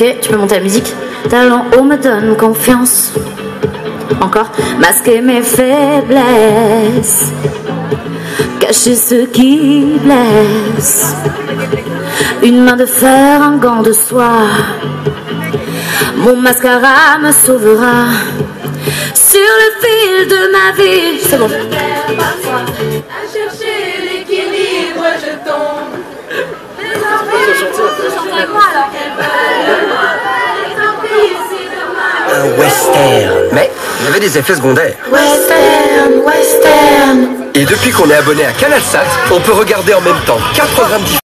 Ok, tu peux monter la musique. Talent haut me donne confiance. Encore. Masquer mes faiblesses. Cacher ce qui blesse. Une main de fer, un gant de soie. Mon mascara me sauvera. Sur le fil de ma vie. C'est bon. Un western. Mais il y avait des effets secondaires. Western, western. Et depuis qu'on est abonné à CanalSat, on peut regarder en même temps 4 programmes différents.